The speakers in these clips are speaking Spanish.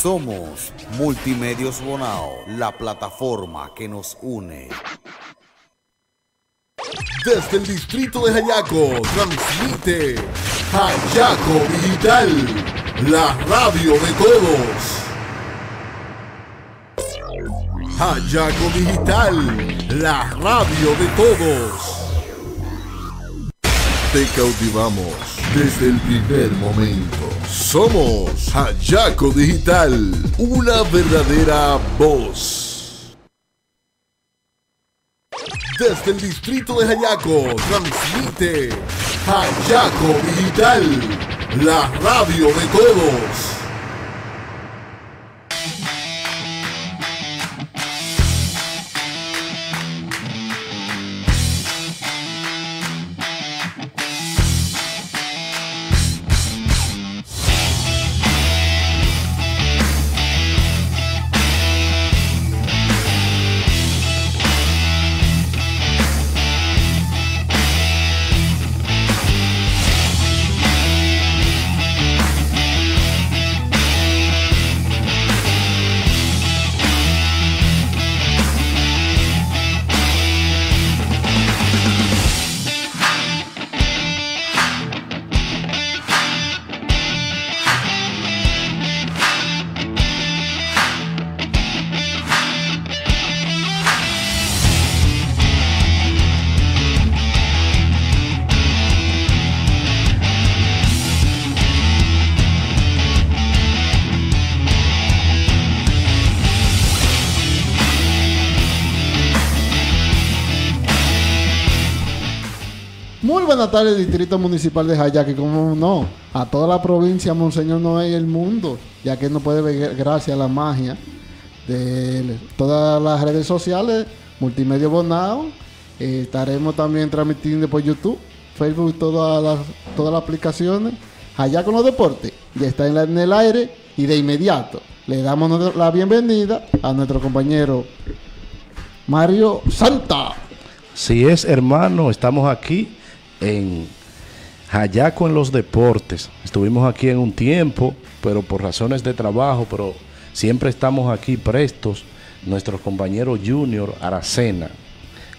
Somos Multimedios Bonao, la plataforma que nos une. Desde el distrito de Hayaco, transmite Hayaco Digital, la radio de todos. Hayaco Digital, la radio de todos. Te cautivamos desde el primer momento. Somos Hayaco Digital, una verdadera voz. Desde el distrito de Hayaco, transmite Hayaco Digital, la radio de todos. Buenas tardes, Distrito Municipal de Jayaque. Como no, a toda la provincia, Monseñor Noé y el mundo, ya que no puede ver gracias a la magia de todas las redes sociales, Multimedia Bonao. Eh, estaremos también transmitiendo por YouTube, Facebook, todas las, todas las aplicaciones. Allá con los deportes, ya está en, la- en el aire y de inmediato le damos la bienvenida a nuestro compañero Mario Santa. Si es hermano, estamos aquí en Hayaco en los deportes. Estuvimos aquí en un tiempo, pero por razones de trabajo, pero siempre estamos aquí prestos. Nuestro compañero Junior Aracena,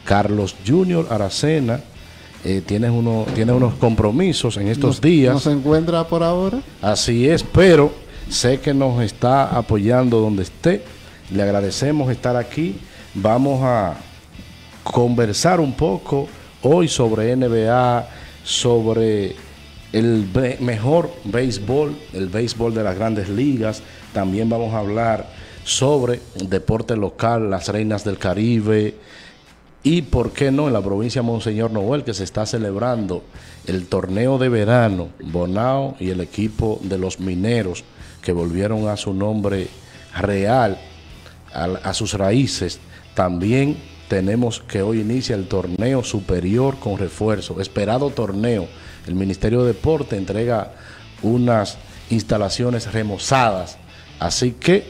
Carlos Junior Aracena, eh, tiene, uno, unos compromisos en estos No- días. No se encuentra por ahora. Así es, pero sé que nos está apoyando donde esté. Le agradecemos estar aquí. Vamos a conversar un poco hoy sobre NBA, sobre el mejor béisbol, el béisbol de las grandes ligas. También vamos a hablar sobre deporte local, las reinas del Caribe, y por qué no, en la provincia de Monseñor Noel, que se está celebrando el torneo de verano, Bonao y el equipo de los mineros, que volvieron a su nombre real, a sus raíces. También tenemos que hoy inicia el torneo superior con refuerzo, esperado torneo. El Ministerio de Deporte entrega unas instalaciones remozadas. Así que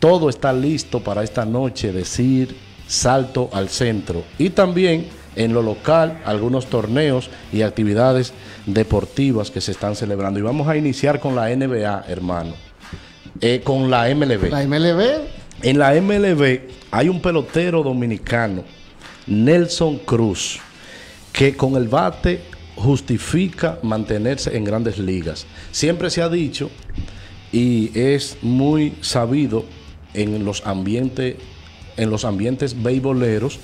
todo está listo para esta noche decir salto al centro. Y también en lo local, algunos torneos y actividades deportivas que se están celebrando. Y vamos a iniciar con la NBA, hermano. Eh, con la MLB. La MLB En la MLB hay un pelotero dominicano, Nelson Cruz, que con el bate justifica mantenerse en grandes ligas. Siempre se ha dicho y es muy sabido en los ambientes en los ambientes beisboleros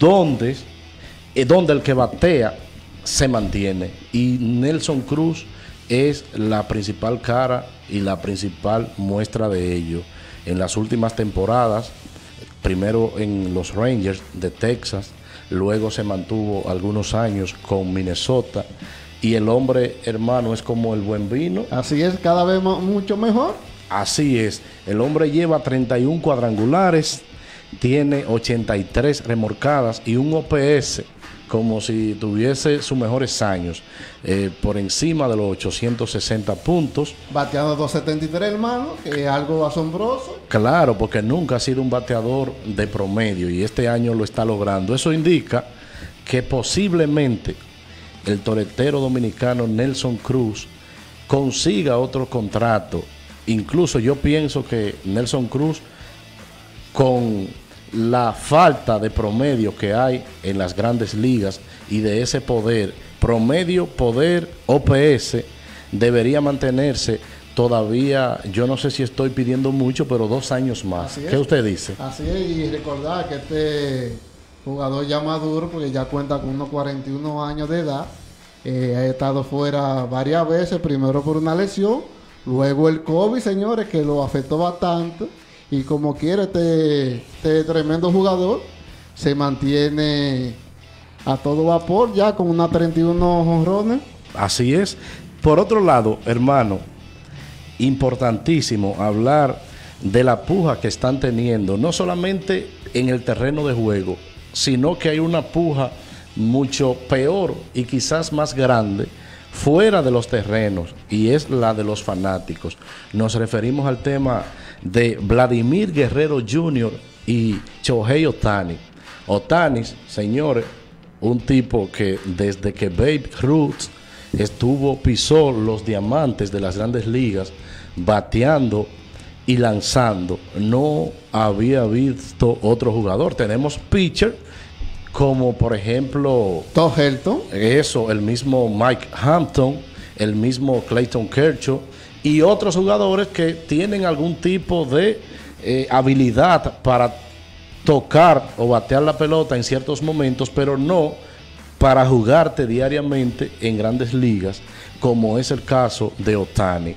donde eh, donde el que batea se mantiene y Nelson Cruz es la principal cara y la principal muestra de ello en las últimas temporadas primero en los Rangers de Texas luego se mantuvo algunos años con Minnesota y el hombre hermano es como el buen vino Así es, cada vez mucho mejor. Así es, el hombre lleva 31 cuadrangulares, tiene 83 remorcadas y un OPS como si tuviese sus mejores años, eh, por encima de los 860 puntos. Bateando 273, hermano, que es algo asombroso. Claro, porque nunca ha sido un bateador de promedio y este año lo está logrando. Eso indica que posiblemente el toretero dominicano Nelson Cruz consiga otro contrato incluso yo pienso que Nelson Cruz, con la falta de promedio que hay en las grandes ligas y de ese poder, promedio, poder, OPS, debería mantenerse todavía, yo no sé si estoy pidiendo mucho, pero dos años más. Así ¿Qué es. usted dice? Así es, y recordar que este jugador ya maduro, porque ya cuenta con unos 41 años de edad, eh, ha estado fuera varias veces, primero por una lesión, luego el COVID, señores, que lo afectó bastante, y como quiere este, este tremendo jugador, se mantiene a todo vapor ya con unas 31 jonrones. Así es. Por otro lado, hermano, importantísimo hablar de la puja que están teniendo, no solamente en el terreno de juego, sino que hay una puja mucho peor y quizás más grande fuera de los terrenos y es la de los fanáticos. Nos referimos al tema de Vladimir Guerrero Jr. y Shohei Otani. Otani, señores, un tipo que desde que Babe Ruth estuvo, pisó los diamantes de las grandes ligas, bateando y lanzando, no había visto otro jugador. Tenemos pitcher como por ejemplo Todd Helton, eso, el mismo Mike Hampton, el mismo Clayton Kershaw y otros jugadores que tienen algún tipo de eh, habilidad para tocar o batear la pelota en ciertos momentos, pero no para jugarte diariamente en grandes ligas, como es el caso de Otani.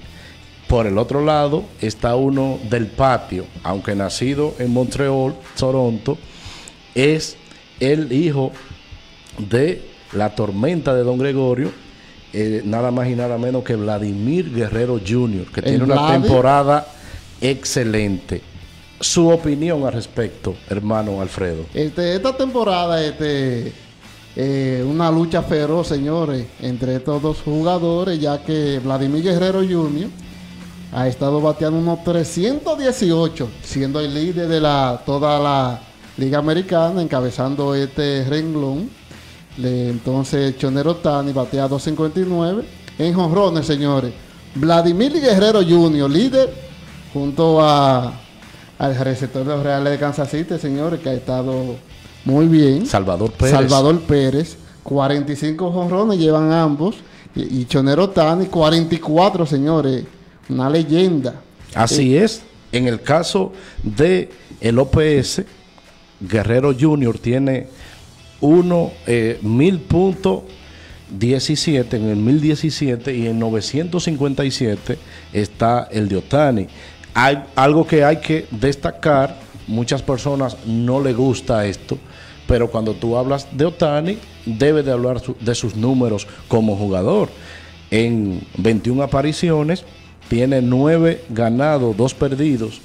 Por el otro lado está uno del patio, aunque nacido en Montreal, Toronto, es el hijo de la tormenta de Don Gregorio, eh, nada más y nada menos que Vladimir Guerrero Jr., que tiene una temporada excelente. Su opinión al respecto, hermano Alfredo. Este, esta temporada, este, eh, una lucha feroz, señores, entre estos dos jugadores, ya que Vladimir Guerrero Jr. ha estado bateando unos 318, siendo el líder de la, toda la Liga Americana, encabezando este renglón. Entonces, Chonero Tani batea 259 en jonrones, señores. Vladimir Guerrero Jr., líder, junto a al receptor de los Reales de Kansas City, señores, que ha estado muy bien. Salvador Pérez. Salvador Pérez, 45 jonrones llevan ambos. Y, y Chonero Tani, 44, señores. Una leyenda. Así es. En el caso de el OPS, Guerrero Jr. tiene uno eh, mil punto 17 en el 1017 y en 957 está el de Otani. Hay algo que hay que destacar, muchas personas no le gusta esto, pero cuando tú hablas de Otani, debe de hablar de sus números como jugador. En 21 apariciones, tiene 9 ganados, 2 perdidos,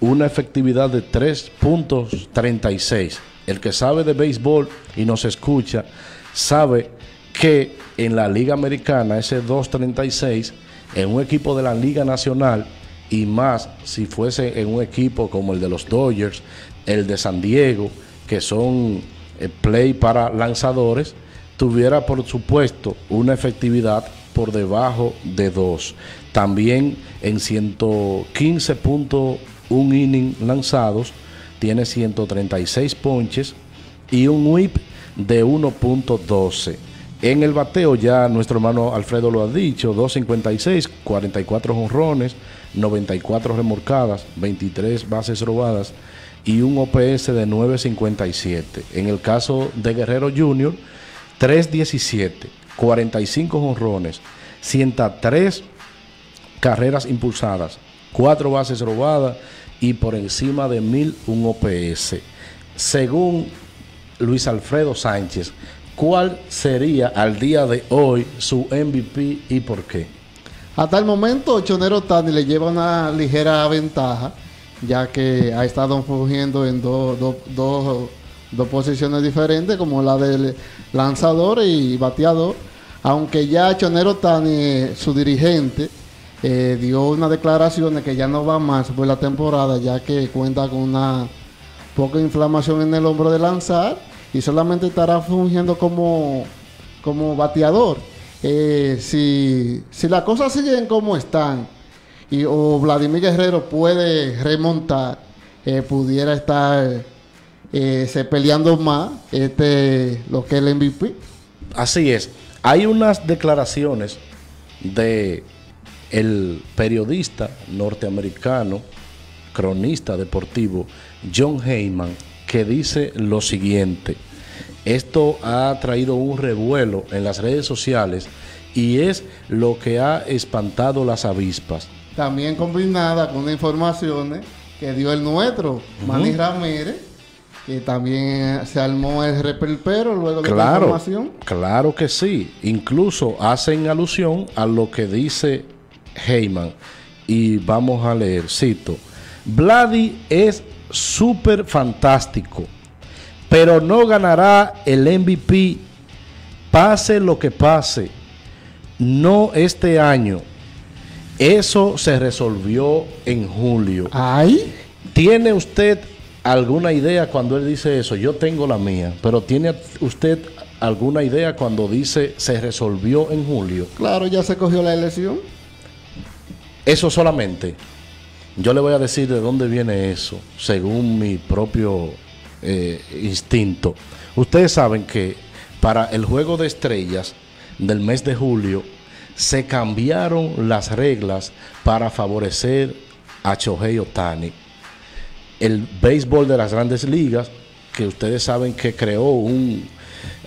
una efectividad de 3.36. El que sabe de béisbol y nos escucha, sabe que en la Liga Americana ese 2.36, en un equipo de la Liga Nacional, y más si fuese en un equipo como el de los Dodgers, el de San Diego, que son eh, play para lanzadores, tuviera por supuesto una efectividad por debajo de 2. También en 115.1 innings lanzados, tiene 136 ponches y un whip de 1.12. En el bateo ya nuestro hermano Alfredo lo ha dicho, 256, 44 jonrones, 94 remorcadas, 23 bases robadas y un OPS de 9.57. En el caso de Guerrero Jr., 3.17, 45 jonrones, 103 carreras impulsadas, 4 bases robadas y por encima de 1000 un OPS. Según Luis Alfredo Sánchez, ¿cuál sería al día de hoy su MVP y por qué? Hasta el momento, Chonero Tani le lleva una ligera ventaja, ya que ha estado fungiendo en dos dos- dos- dos posiciones diferentes, como la del lanzador y bateador. Aunque ya Chonero Tani, su dirigente, eh, dio una declaración de que ya no va más por la temporada, ya que cuenta con una poca inflamación en el hombro de lanzar y solamente estará fungiendo como, como bateador. Eh, si, si las cosas siguen como están y o Vladimir Guerrero puede remontar, eh, pudiera estar se peleando más este lo que es el MVP. Así es. Hay unas declaraciones de el periodista norteamericano, cronista deportivo John Heyman, que dice lo siguiente. Esto ha traído un revuelo en las redes sociales y es lo que ha espantado las avispas. También combinada con informaciones que dio el nuestro, Manny Ramírez, que también se armó el reperpero luego de la Claro, información. claro que sí. Incluso hacen alusión a lo que dice Heyman. Y vamos a leer, cito. Vladi es súper fantástico, pero no ganará el MVP pase lo que pase. No este año. Eso se resolvió en julio. Ay, ¿Tiene usted alguna idea cuando él dice eso? Yo tengo la mía, pero ¿tiene usted alguna idea cuando dice se resolvió en julio? claro, ya se cogió la elección. Eso solamente. Yo le voy a decir de dónde viene eso, según mi propio eh, instinto. Ustedes saben que para el juego de estrellas del mes de julio se cambiaron las reglas para favorecer a Shohei Otani. El béisbol de las grandes ligas, que ustedes saben que creó un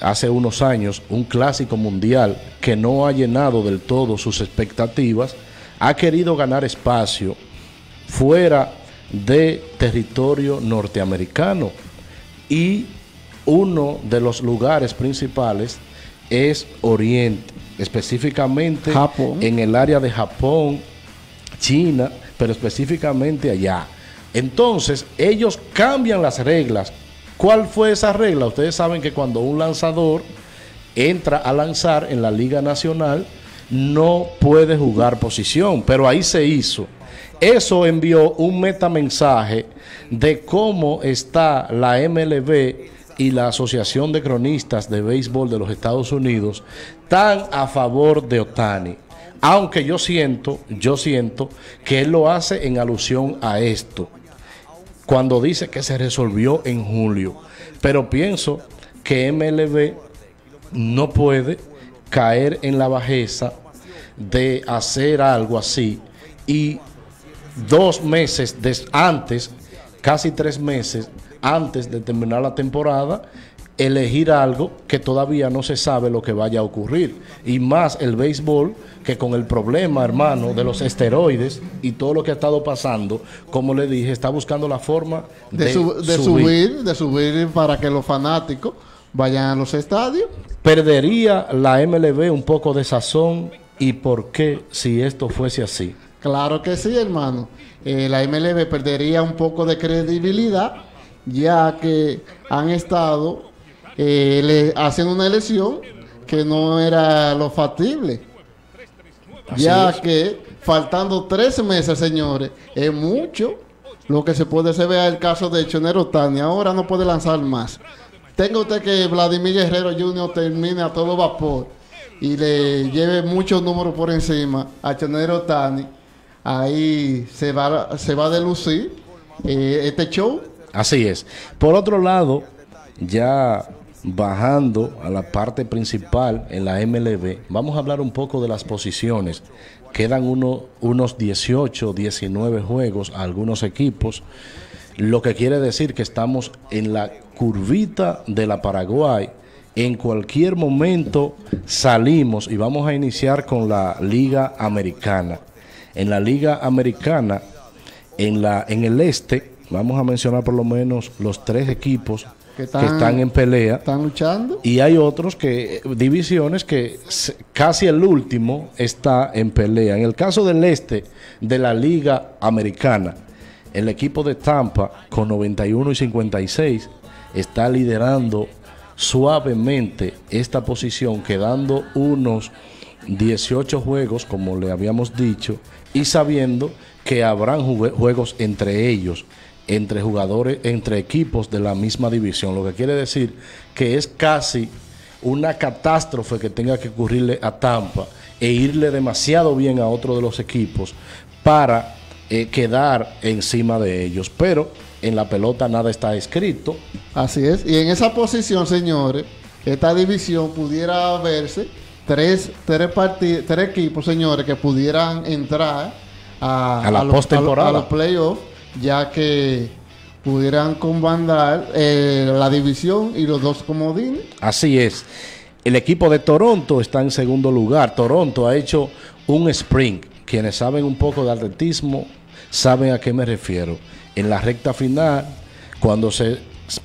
hace unos años un clásico mundial que no ha llenado del todo sus expectativas, ha querido ganar espacio fuera de territorio norteamericano y uno de los lugares principales es Oriente, específicamente Japón. en el área de Japón, China, pero específicamente allá. Entonces, ellos cambian las reglas. ¿Cuál fue esa regla? Ustedes saben que cuando un lanzador entra a lanzar en la Liga Nacional, no puede jugar posición, pero ahí se hizo. Eso envió un metamensaje de cómo está la MLB y la Asociación de Cronistas de Béisbol de los Estados Unidos tan a favor de Otani. Aunque yo siento, yo siento que él lo hace en alusión a esto cuando dice que se resolvió en julio. Pero pienso que MLB no puede caer en la bajeza de hacer algo así y dos meses antes, casi tres meses antes de terminar la temporada, elegir algo que todavía no se sabe lo que vaya a ocurrir. Y más el béisbol, que con el problema, hermano, de los esteroides y todo lo que ha estado pasando, como le dije, está buscando la forma De, de, su- de subir, de subir para que los fanáticos vayan a los estadios. ¿Perdería la MLB un poco de sazón? ¿Y por qué si esto fuese así? Claro que sí, hermano. Eh, la MLB perdería un poco de credibilidad, ya que han estado eh, le- haciendo una elección que no era lo factible. Así ya es. que faltando tres meses, señores, es mucho lo que se puede se vea el caso de Chonero Tani. Ahora no puede lanzar más. Tenga usted que Vladimir Guerrero Jr. termine a todo vapor y le lleve muchos números por encima a Chonero Tani. Ahí se va, se va a delucir eh, este show. Así es. Por otro lado, ya bajando a la parte principal en la MLB, vamos a hablar un poco de las posiciones. Quedan uno- unos 18, 19 juegos a algunos equipos, lo que quiere decir que estamos en la curvita de la Paraguay. En cualquier momento salimos y vamos a iniciar con la Liga Americana. En la Liga Americana en, la, en el este, vamos a mencionar por lo menos los tres equipos Que que están- están, en pelea. Están luchando. Y hay otros que, divisiones que casi el último está en pelea. En el caso del este de la Liga Americana, el equipo de Tampa con 91 y 56 está liderando suavemente esta posición, quedando unos 18 juegos, como le habíamos dicho, y sabiendo que habrán jue- juegos entre ellos, entre jugadores, entre equipos de la misma división, lo que quiere decir que es casi una catástrofe que tenga que ocurrirle a Tampa e irle demasiado bien a otro de los equipos para eh, quedar encima de ellos. Pero en la pelota nada está escrito. Así es. Y en esa posición, señores, esta división pudiera verse tres, tres, tres equipos, señores, que pudieran entrar a, A la postemporada. a los playoffs, ya que pudieran comandar eh, la división y los dos comodines. Así es. El equipo de Toronto está en segundo lugar. Toronto ha hecho un sprint. Quienes saben un poco de atletismo saben a qué me refiero. En la recta final, cuando se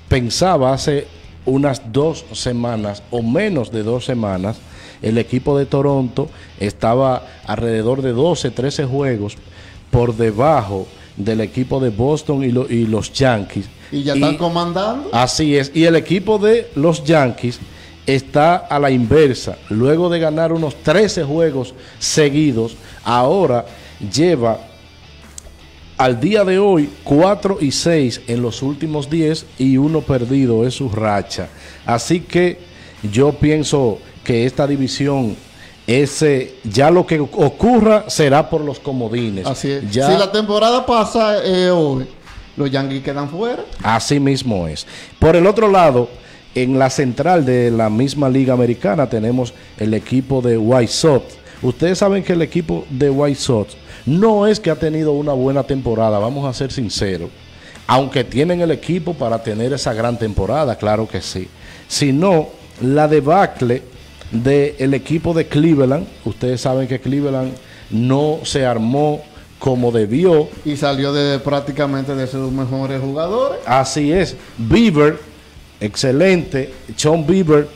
pensaba hace unas dos semanas o menos de dos semanas, el equipo de Toronto estaba alrededor de 12, 13 juegos por debajo del equipo de Boston y, lo- y los Yankees. Y ya están comandando. Así es. Y el equipo de los Yankees está a la inversa. Luego de ganar unos 13 juegos seguidos, ahora lleva al día de hoy 4 y 6 en los últimos 10 y uno perdido es su racha. Así que yo pienso que esta división ese ya lo que ocurra será por los comodines. Así es. Ya Si la temporada pasa eh, hoy, los Yankees quedan fuera. Así mismo es. Por el otro lado, en la central de la misma liga americana tenemos el equipo de White Sox. Ustedes saben que el equipo de White Sox no es que ha tenido una buena temporada, vamos a ser sinceros. Aunque tienen el equipo para tener esa gran temporada, claro que sí. Sino la debacle del equipo de Cleveland. Ustedes saben que Cleveland no se armó como debió. Y salió de prácticamente de sus mejores jugadores. Así es. Bieber, excelente. Sean Bieber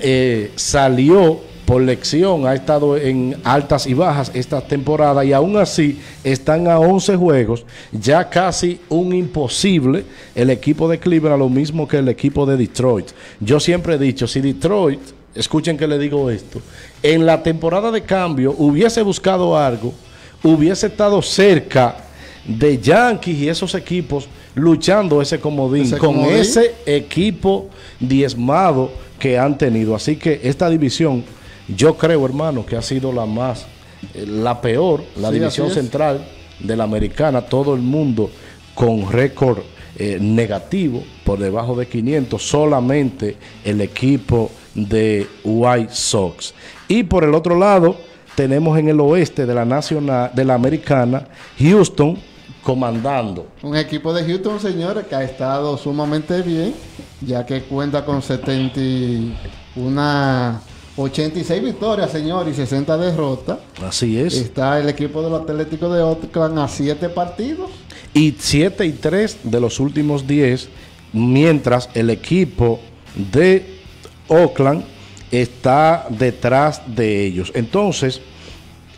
eh, salió por lección, ha estado en altas y bajas esta temporada y aún así están a 11 juegos, ya casi un imposible el equipo de Cleveland, lo mismo que el equipo de Detroit. Yo siempre he dicho, si Detroit, escuchen que le digo esto, en la temporada de cambio hubiese buscado algo, hubiese estado cerca de Yankees y esos equipos luchando ese comodín, Ese con comodín. ese equipo diezmado que han tenido. Así que esta división, yo creo, hermano, que ha sido la más, eh, la peor, la Sí, división central de la americana, todo el mundo con récord eh, negativo, por debajo de 500, solamente el equipo de White Sox. Y por el otro lado, tenemos en el oeste de la nacional, de la americana, Houston comandando. Un equipo de Houston, señores, que ha estado sumamente bien, ya que cuenta con 70, y una 86 victorias, señor, y 60 derrotas. Así es. Está el equipo del Atlético de Oakland a 7 partidos. y 7 y 3 de los últimos 10, mientras el equipo de Oakland está detrás de ellos. Entonces,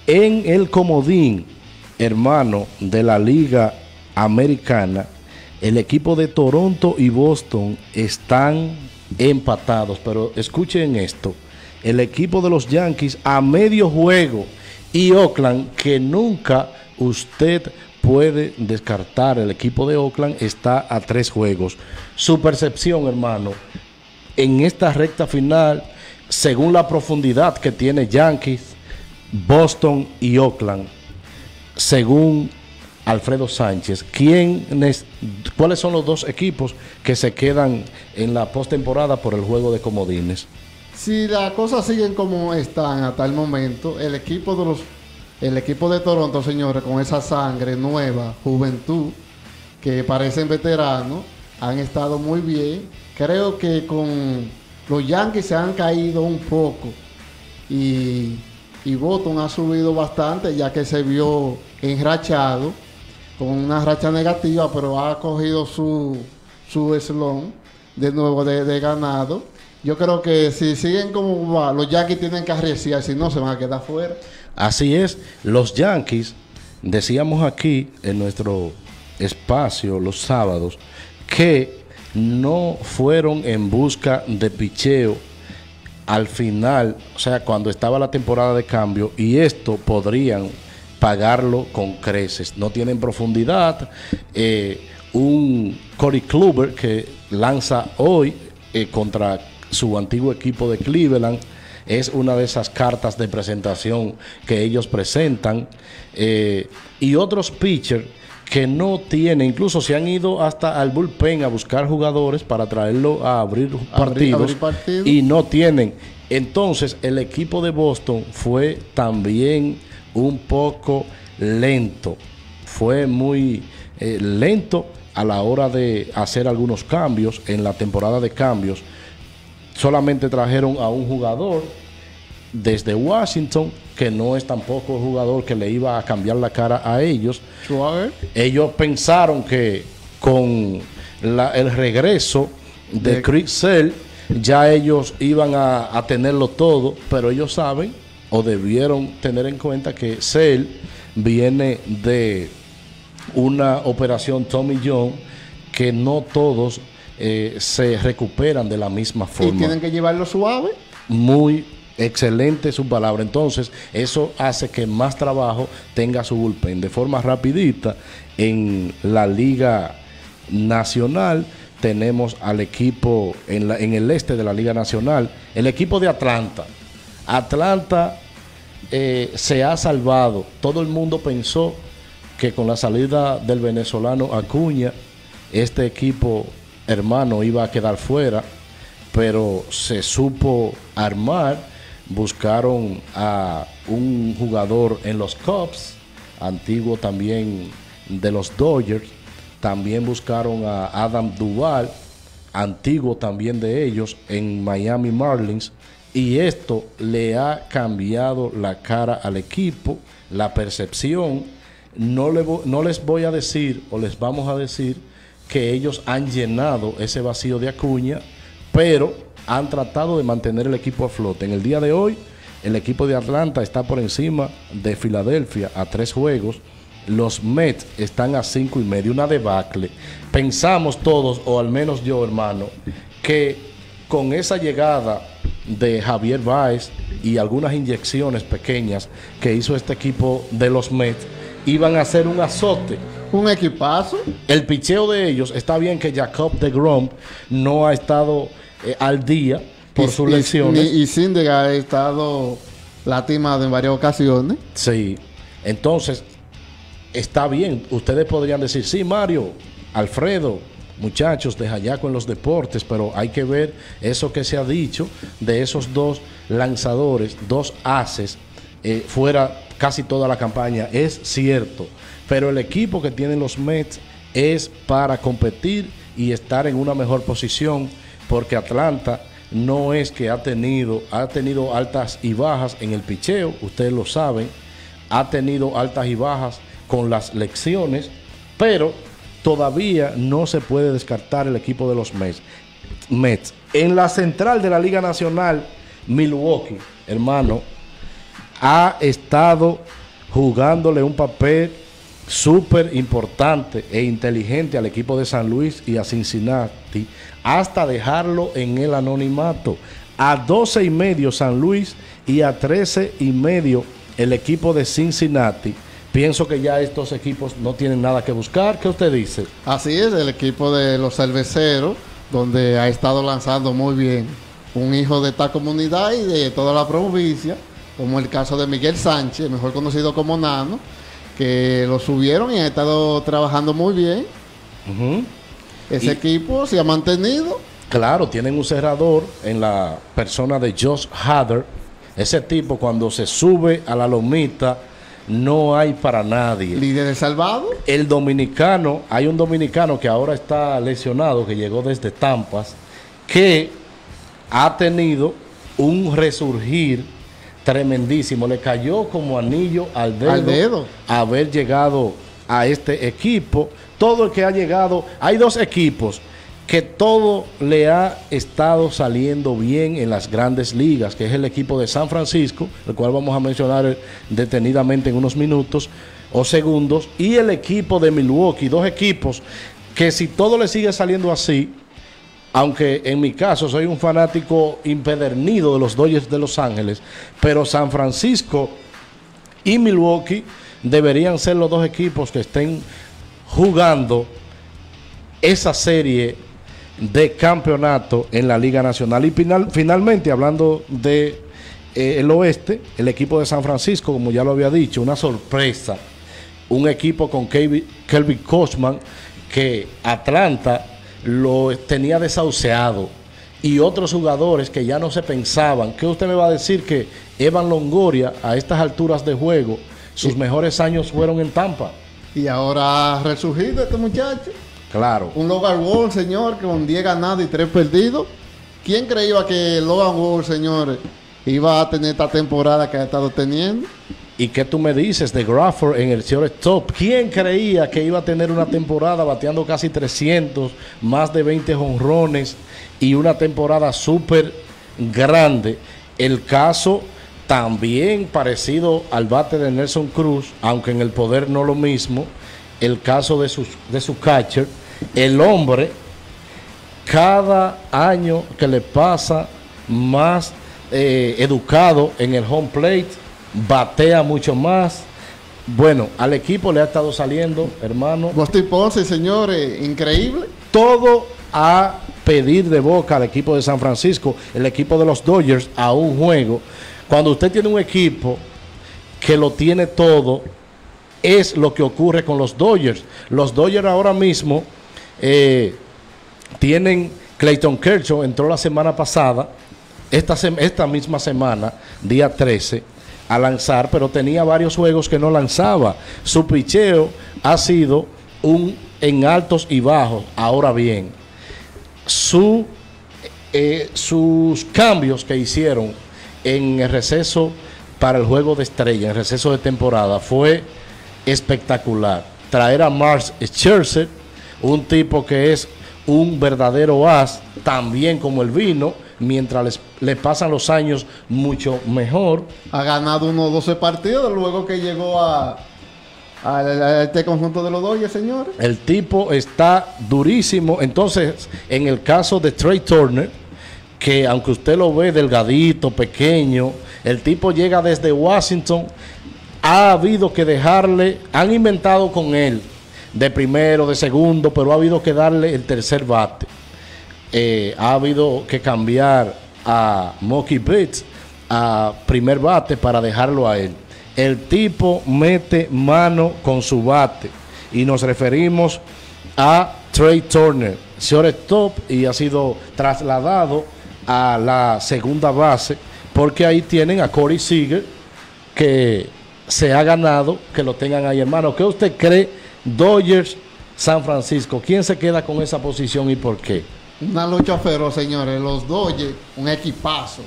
en el comodín, hermano, de la Liga Americana, el equipo de Toronto y Boston están empatados. Pero escuchen esto, el equipo de los Yankees a medio juego y Oakland, que nunca usted puede descartar, el equipo de Oakland está a tres juegos. Su percepción, hermano, en esta recta final, según la profundidad que tiene Yankees, Boston y Oakland, según Alfredo Sánchez, ¿quiénes, ¿cuáles son los dos equipos que se quedan en la postemporada por el juego de comodines? Si las cosas siguen como están hasta el momento, el equipo de los el equipo de Toronto, señores, con esa sangre nueva, juventud, que parecen veteranos, han estado muy bien. Creo que con los Yankees se han caído un poco y, y Boston ha subido bastante ya que se vio enrachado con una racha negativa, pero ha cogido su, su de nuevo de, de ganado. Yo creo que si siguen como va, los Yankees tienen que arriesgar, si no se van a quedar fuera. Así es, los Yankees, decíamos aquí en nuestro espacio los sábados, que no fueron en busca de picheo al final, o sea, cuando estaba la temporada de cambio, y esto podrían pagarlo con creces. No tienen profundidad. eh, un Corey Kluber que lanza hoy eh, contra su antiguo equipo de Cleveland es una de esas cartas de presentación que ellos presentan. Eh, y otros pitchers que no tienen, incluso se han ido hasta al bullpen a buscar jugadores para traerlo a abrir partidos, abrir partidos. y no tienen. Entonces el equipo de Boston fue también un poco lento, fue muy eh, lento a la hora de hacer algunos cambios en la temporada de cambios. Solamente trajeron a un jugador desde Washington, que no es tampoco el jugador que le iba a cambiar la cara a ellos. Ellos pensaron que con la- el regreso de De- Chris ya ellos iban a, a tenerlo todo, pero ellos saben o debieron tener en cuenta que Sale viene de una operación Tommy John que no todos eh, se recuperan de la misma Y forma tienen que llevarlo suave. muy excelente su palabra. Entonces, eso hace que más trabajo tenga su bullpen. De forma rapidita, en la Liga Nacional tenemos al equipo en, la- en el este de la Liga Nacional, el equipo de Atlanta. Atlanta eh, se ha salvado. Todo el mundo pensó que con la salida del venezolano Acuña, este equipo hermano iba a quedar fuera, pero se supo armar. Buscaron a un jugador en los Cubs, antiguo también de los Dodgers. También buscaron a Adam Duval, antiguo también de ellos, en Miami Marlins. Y esto le ha cambiado la cara al equipo, la percepción. No, no les voy a decir o les vamos a decir que ellos han llenado ese vacío de Acuña, pero han tratado de mantener el equipo a flote. En el día de hoy, el equipo de Atlanta está por encima de Filadelfia a tres juegos. Los Mets están a cinco y medio, una debacle. Pensamos todos, o al menos yo, hermano, que con esa llegada de Javier Báez y algunas inyecciones pequeñas que hizo este equipo de los Mets, iban a hacer un azote. Un equipazo. El picheo de ellos, está bien que Jacob de Grom no ha estado eh, al día por Y- sus y- lesiones. Y, y ha estado lastimado en varias ocasiones. Sí. Entonces, está bien. Ustedes podrían decir, sí, Mario, Alfredo, muchachos de Jayaco en los deportes, pero hay que ver eso que se ha dicho de esos dos lanzadores, dos haces, eh, fuera casi toda la campaña. Es cierto. Pero el equipo que tienen los Mets es para competir y estar en una mejor posición, porque Atlanta no es que ha tenido, ha tenido altas y bajas en el picheo, ustedes lo saben, ha tenido altas y bajas con las lecciones, pero todavía no se puede descartar el equipo de los Mets. Mets. En la central de la Liga Nacional, Milwaukee, hermano, ha estado jugándole un papel súper importante e inteligente al equipo de San Luis y a Cincinnati hasta dejarlo en el anonimato. A 12 y medio San Luis y a 13 y medio el equipo de Cincinnati. Pienso que ya estos equipos no tienen nada que buscar. ¿Qué usted dice? Así es, el equipo de los cerveceros, donde ha estado lanzando muy bien un hijo de esta comunidad y de toda la provincia, como el caso de Miguel Sánchez, mejor conocido como Nano, que lo subieron y ha estado trabajando muy bien. Ese Y- equipo se ha mantenido. Claro, tienen un cerrador en la persona de Josh Hader. Ese tipo cuando se sube a la lomita no hay para nadie. Líder de Salvado. El dominicano, hay un dominicano que ahora está lesionado, que llegó desde Tampas, que ha tenido un resurgir tremendísimo. Le cayó como anillo al dedo, Al dedo. haber llegado a este equipo. Todo el que ha llegado, hay dos equipos que todo le ha estado saliendo bien en las grandes ligas, que es el equipo de San Francisco, el cual vamos a mencionar detenidamente en unos minutos o segundos, y el equipo de Milwaukee, dos equipos que si todo le sigue saliendo así, aunque en mi caso soy un fanático impedernido de los Dodgers de Los Ángeles, pero San Francisco y Milwaukee deberían ser los dos equipos que estén jugando esa serie de campeonato en la Liga Nacional. Y final- finalmente, hablando de eh, el oeste, el equipo de San Francisco, como ya lo había dicho, una sorpresa. Un equipo con Kelvin Kochman que Atlanta lo tenía desahuciado y otros jugadores que ya no se pensaban. ¿Qué usted me va a decir que Evan Longoria a estas alturas de juego, sus mejores años fueron en Tampa? Y ahora ha resurgido este muchacho. Claro. Un Logan Wall, señor, que con 10 ganados y 3 perdidos. ¿Quién creía que Logan Wall, señores, iba a tener esta temporada que ha estado teniendo? ¿Y qué tú me dices de Grafford en el top? ¿Quién creía que iba a tener una temporada bateando casi 300, más de 20 honrones y una temporada súper grande? El caso también parecido al bate de Nelson Cruz, aunque en el poder no lo mismo, el caso de su, de su catcher, el hombre, cada año que le pasa más eh, educado en el home plate, batea mucho más. Bueno, al equipo le ha estado saliendo, hermano. Boston Ponce, señores, increíble. Todo a pedir de boca al equipo de San Francisco, el equipo de los Dodgers, a un juego. Cuando usted tiene un equipo que lo tiene todo, es lo que ocurre con los Dodgers. Los Dodgers ahora mismo eh, tienen Clayton Kershaw, entró la semana pasada, esta, esta misma semana, día 13 a lanzar, pero tenía varios juegos que no lanzaba. Su picheo ha sido un en altos y bajos. Ahora bien, su, eh, sus cambios que hicieron en el receso para el juego de estrella, en el receso de temporada, fue espectacular. Traer a Mars Scherzer, un tipo que es un verdadero as, también como el vino, mientras le pasan los años mucho mejor. Ha ganado unos 12 partidos luego que llegó a, este conjunto de los Dodgers, señores. El tipo está durísimo. Entonces, en el caso de Trey Turner, que aunque usted lo ve delgadito, pequeño, el tipo llega desde Washington, ha habido que dejarle, han inventado con él de primero, de segundo, pero ha habido que darle el tercer bate. Eh, ha habido que cambiar a Mocky Bates a primer bate para dejarlo a él. El tipo mete mano con su bate y nos referimos a Trey Turner, top y ha sido trasladado a la segunda base porque ahí tienen a Corey Seager que se ha ganado que lo tengan ahí hermano. ¿Qué usted cree? Dodgers, San Francisco, ¿quién se queda con esa posición y por qué? Una lucha feroz, señores. Los Dodgers, un equipazo.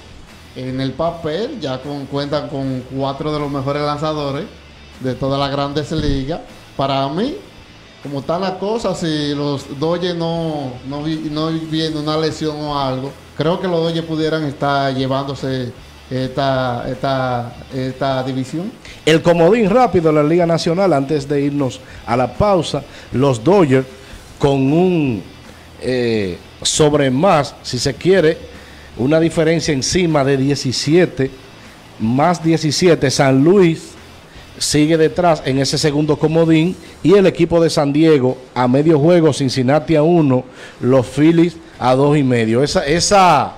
En el papel ya cuentan con cuatro de los mejores lanzadores de todas las grandes ligas. Para mí, como están las cosas, si los Dodgers no, no, no una lesión o algo, creo que los Dodgers pudieran estar llevándose esta, esta, esta división. El comodín rápido de la Liga Nacional, antes de irnos a la pausa, los Dodgers con un eh, sobre más, si se quiere, una diferencia encima de 17, más 17, San Luis sigue detrás en ese segundo comodín y el equipo de San Diego a medio juego, Cincinnati a uno, los Phillies a dos y medio. Esa, esa,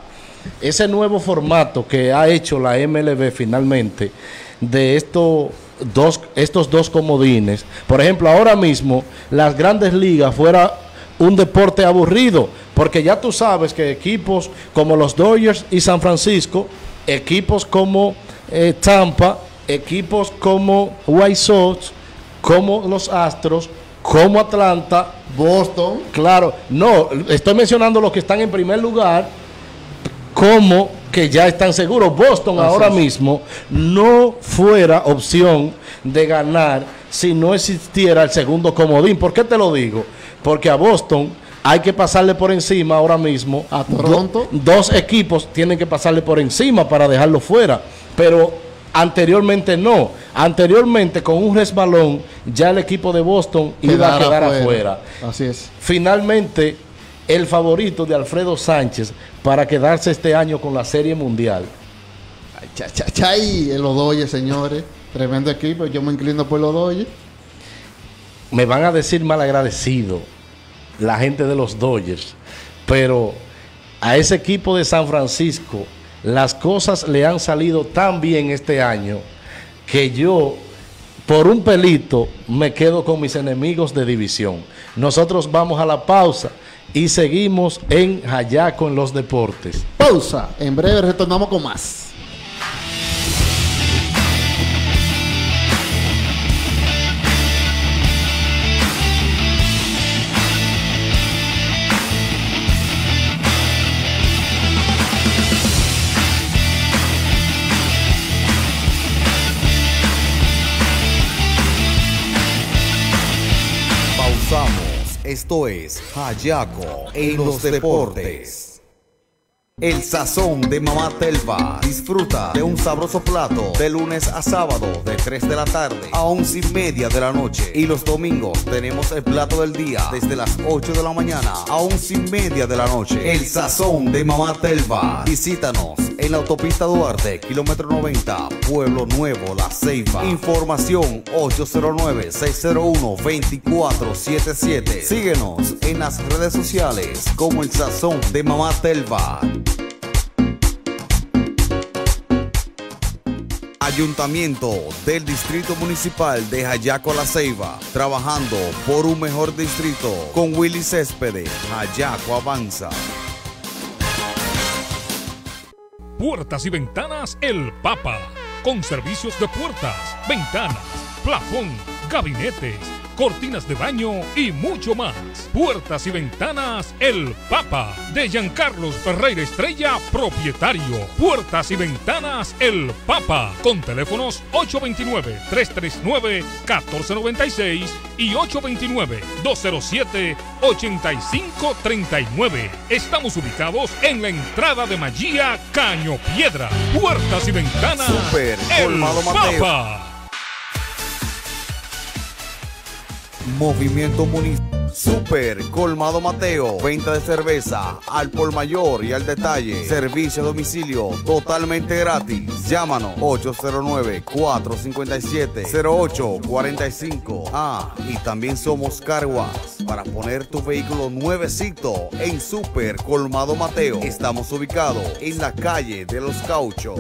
ese nuevo formato que ha hecho la MLB finalmente de estos dos, estos dos comodines. Por ejemplo, ahora mismo las grandes ligas fuera un deporte aburrido, porque ya tú sabes que equipos como los Dodgers y San Francisco, equipos como eh, Tampa, equipos como White Sox, como los Astros, como Atlanta, Boston. Claro, no, estoy mencionando los que están en primer lugar, como que ya están seguros. Boston ahora mismo no fuera opción de ganar si no existiera el segundo comodín. ¿Por qué te lo digo? Porque a Boston hay que pasarle por encima ahora mismo. A Toronto. dos equipos tienen que pasarle por encima para dejarlo fuera. Pero anteriormente no. Anteriormente con un resbalón ya el equipo de Boston iba a quedar afuera. Así es. Finalmente, el favorito de Alfredo Sánchez para quedarse este año con la Serie Mundial. Ay, cha, cha, los señores. Tremendo equipo. Yo me inclino por los Dodgers. Me van a decir mal agradecido la gente de los Dodgers, pero a ese equipo de San Francisco las cosas le han salido tan bien este año que yo, por un pelito, me quedo con mis enemigos de división. Nosotros vamos a la pausa y seguimos en Hayaco en los deportes. Pausa. En breve retornamos con más. Esto es Hayaco en los deportes. El sazón de Mamá Telva. Disfruta de un sabroso plato de lunes a sábado de 3 de la tarde a 11 y media de la noche. Y los domingos tenemos el plato del día desde las 8 de la mañana a 11 y media de la noche. El sazón de Mamá Telva. Visítanos en la autopista Duarte, kilómetro 90, Pueblo Nuevo, La Ceiba. Información 809-601-2477. Síguenos en las redes sociales como el sazón de Mamá Telva. Ayuntamiento del Distrito Municipal de Hayaco La Ceiba, trabajando por un mejor distrito con Willy Céspedes. Hayaco avanza. Puertas y Ventanas El Papa. Con servicios de puertas, ventanas, plafón, gabinetes, cortinas de baño y mucho más. Puertas y Ventanas El Papa. De Giancarlos Ferreira Estrella, propietario. Puertas y Ventanas El Papa. Con teléfonos 829-339-1496 y 829-207-8539. Estamos ubicados en la entrada de Magía, Caño Piedra. Puertas y Ventanas Super El Mateo. Papa. Movimiento Municipal. Super Colmado Mateo. Venta de cerveza al por mayor y al detalle. Servicio a domicilio totalmente gratis. Llámanos 809-457-0845. Ah, y también somos Carguas para poner tu vehículo nuevecito en Super Colmado Mateo. Estamos ubicados en la calle de los Cauchos.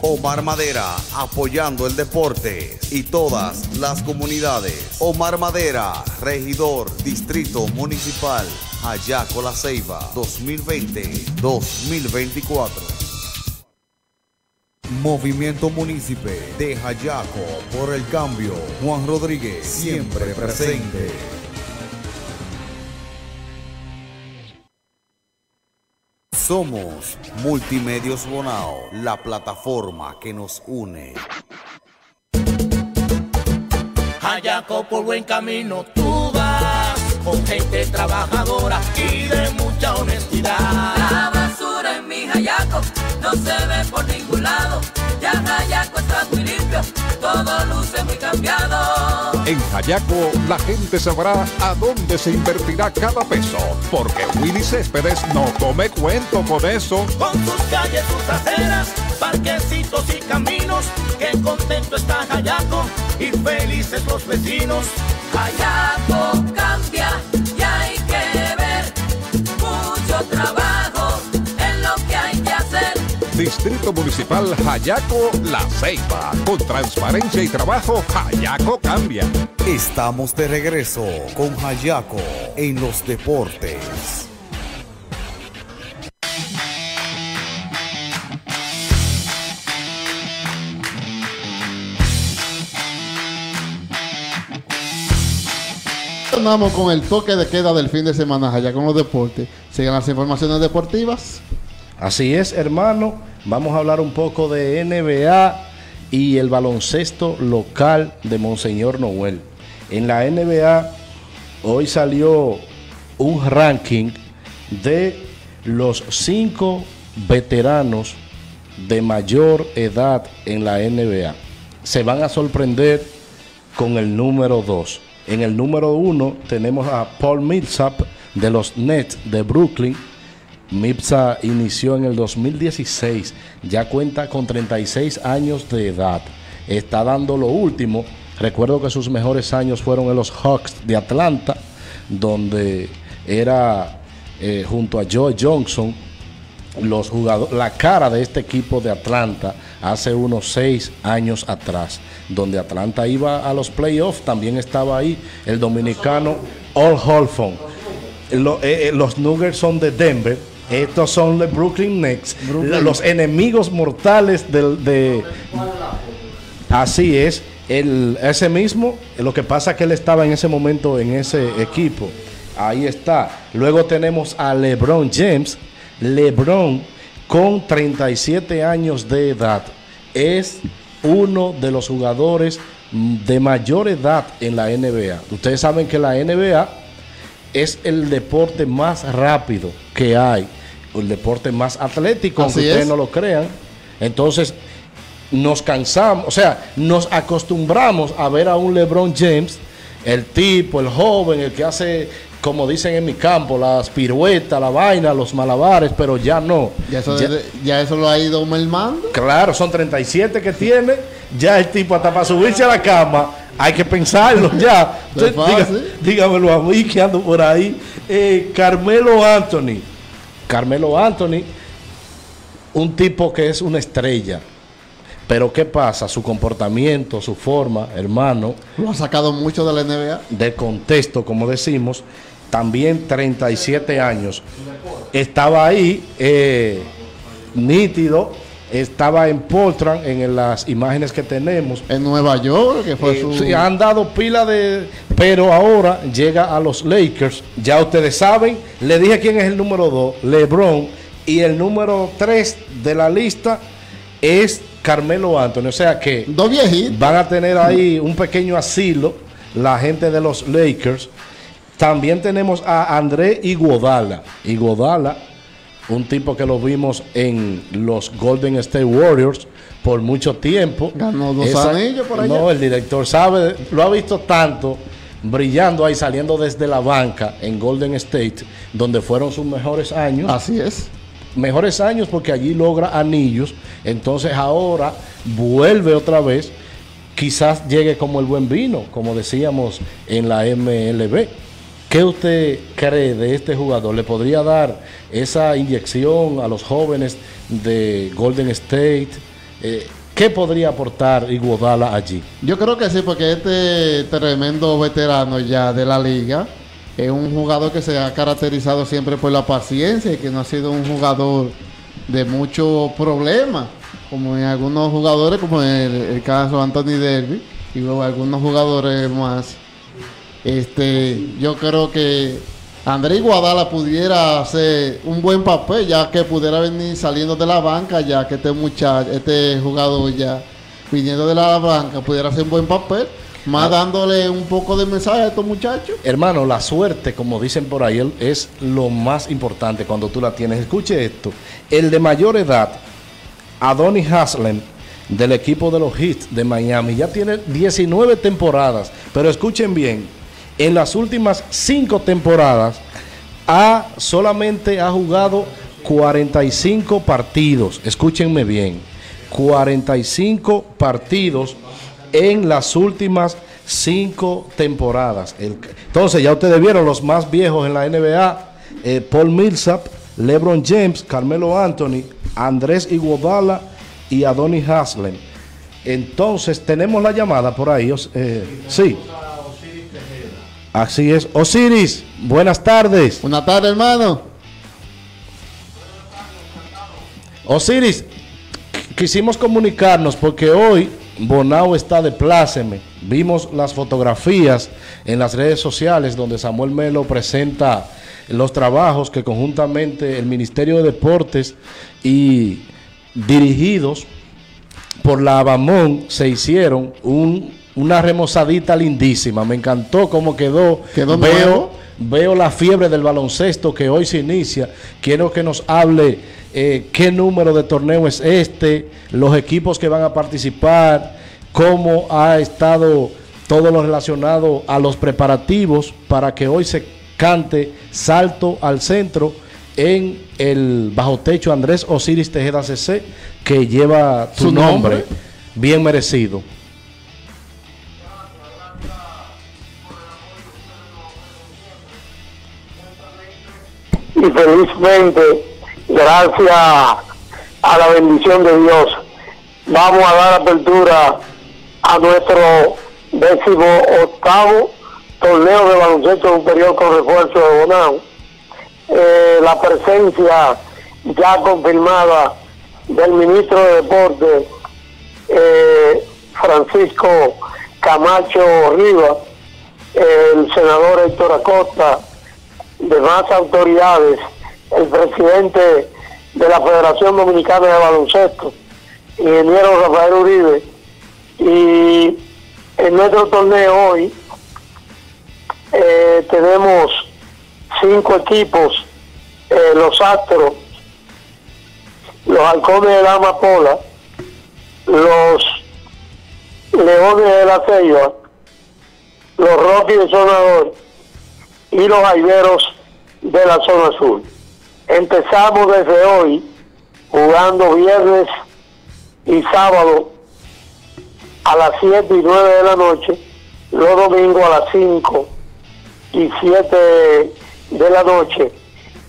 Omar Madera, apoyando el deporte y todas las comunidades. Omar Madera, regidor, distrito municipal, Hayaco La Ceiba, 2020-2024. Movimiento Munícipe de Hayaco por el cambio. Juan Rodríguez, siempre presente. Somos Multimedios Bonao, la plataforma que nos une. Hayaco por buen camino tú vas, con gente trabajadora y de mucha honestidad. Mi Hayaco no se ve por ningún lado. Ya Hayaco está muy limpio, todo luce muy cambiado. En Hayaco la gente sabrá a dónde se invertirá cada peso, porque Willy Céspedes no come cuento con eso. Con sus calles, sus aceras, parquecitos y caminos, que contento está Hayaco y felices los vecinos. Hayaco cambia y hay que ver mucho trabajo Distrito Municipal Hayaco La Ceiba. Con transparencia y trabajo, Hayaco cambia. Estamos de regreso con Hayaco en los deportes. Andamos con el toque de queda del fin de semana allá con los deportes. Sigan las informaciones deportivas. Así es, hermano. Vamos a hablar un poco de NBA y el baloncesto local de Monseñor Noel. En la NBA hoy salió un ranking de los cinco veteranos de mayor edad en la NBA. Se van a sorprender con el número 2. En el número 1 tenemos a Paul Millsap de los Nets de Brooklyn. Mipsa inició en el 2016, ya cuenta con 36 años de edad. Está dando lo último. Recuerdo que sus mejores años fueron en los Hawks de Atlanta, donde era eh, junto a Joe Johnson los la cara de este equipo de Atlanta hace unos seis años atrás, donde Atlanta iba a los playoffs, también estaba ahí el dominicano All Holford. Lo- eh, eh, los Nuggets son de Denver, estos son los Brooklyn Nets, los enemigos mortales del, de... Así es, el, ese mismo, lo que pasa es que él estaba en ese momento en ese equipo. Ahí está. Luego tenemos a LeBron James. LeBron con 37 años de edad es uno de los jugadores de mayor edad en la NBA. Ustedes saben que la NBA es el deporte más rápido que hay, el deporte más atlético, aunque ustedes es. no lo crean. Entonces, nos cansamos, o sea, nos acostumbramos a ver a un LeBron James, el tipo, el joven, el que hace, como dicen en mi campo, las piruetas, la vaina, los malabares, pero ya no. Ya eso, Ya- eso lo ha ido mermando. Claro, son 37 que tiene. Ya el tipo hasta para subirse a la cama hay que pensarlo ya. Entonces, dígamelo a mí que ando por ahí. Eh, Carmelo Anthony. Carmelo Anthony, un tipo que es una estrella. Pero ¿qué pasa? Su comportamiento, su forma, hermano, Lo ha sacado mucho de la NBA. de contexto, como decimos, también 37 años. Estaba ahí, eh, nítido, estaba en Portland, en las imágenes que tenemos. En Nueva York, que fue Eh, su. sí, han dado pila de. Pero ahora llega a los Lakers. Ya ustedes saben, le dije quién es el número 2, LeBron. Y el número 3 de la lista es Carmelo Anthony. O sea que Dos viejitos. van a tener ahí un pequeño asilo la gente de los Lakers. También tenemos a André Iguodala. Iguodala, un tipo que lo vimos en los Golden State Warriors por mucho tiempo. Ganó dos anillos por allá. No, el director sabe, lo ha visto tanto brillando ahí, saliendo desde la banca en Golden State, donde fueron sus mejores años Así es. mejores años porque allí logra anillos. Entonces ahora vuelve otra vez. Quizás llegue como el buen vino, como decíamos en la MLB. ¿Qué usted cree de este jugador? ¿Le podría dar esa inyección a los jóvenes de Golden State? Eh, ¿Qué podría aportar Iguodala allí? Yo creo que sí, porque este tremendo veterano ya de la liga es un jugador que se ha caracterizado siempre por la paciencia y que no ha sido un jugador de mucho problema, como en algunos jugadores, como en el, el caso de Anthony Derby y luego algunos jugadores más. Este, yo creo que André Guadala pudiera hacer un buen papel, ya que pudiera venir saliendo de la banca, ya que este muchacho, este jugador ya viniendo de la banca pudiera hacer un buen papel, más dándole un poco de mensaje a estos muchachos. Hermano, la suerte, como dicen por ahí, es lo más importante cuando tú la tienes. Escuche esto. El de mayor edad, Adonis Haslem, del equipo de los Heat de Miami, ya tiene 19 temporadas. Pero escuchen bien, en las últimas 5 temporadas, ha, solamente ha jugado 45 partidos. Escúchenme bien. 45 partidos en las últimas cinco temporadas. Entonces, ya ustedes vieron los más viejos en la NBA: eh, Paul Millsap, LeBron James, Carmelo Anthony, Andrés Iguodala y Adonis Haslem. Entonces, tenemos la llamada por ahí. eh, sí. Así es. Osiris, buenas tardes. Buenas tardes, hermano. Osiris, qu- quisimos comunicarnos porque hoy Bonao está de pláceme. Vimos las fotografías en las redes sociales donde Samuel Melo presenta los trabajos que conjuntamente el Ministerio de Deportes y dirigidos por la Abamón se hicieron un- una remozadita lindísima. Me encantó cómo quedó. Quedó Veo, nuevo. veo la fiebre del baloncesto que hoy se inicia. Quiero que nos hable eh, qué número de torneo es este, los equipos que van a participar, cómo ha estado todo lo relacionado a los preparativos para que hoy se cante Salto al Centro en el bajo techo Andrés Osiris Tejeda CC, que lleva tu Su nombre, nombre. bien merecido. Y felizmente gracias a la bendición de Dios, vamos a dar apertura a nuestro décimo octavo torneo de baloncesto superior con refuerzo de Bonao. Eh, la presencia ya confirmada del ministro de Deportes, eh, Francisco Camacho Rivas, el senador Héctor Acosta, demás autoridades, el presidente de la Federación Dominicana de Baloncesto, ingeniero Rafael Uribe, y en nuestro torneo hoy eh, tenemos cinco equipos, eh, los Astros, los Halcones de la Amapola, los Leones de la Ceiba, los Rockies de Zona Norte y los Aiberos de la Zona Sur. Empezamos desde hoy jugando viernes y sábado a las 7 y 9 de la noche, los domingos a las 5 y 7 de la noche,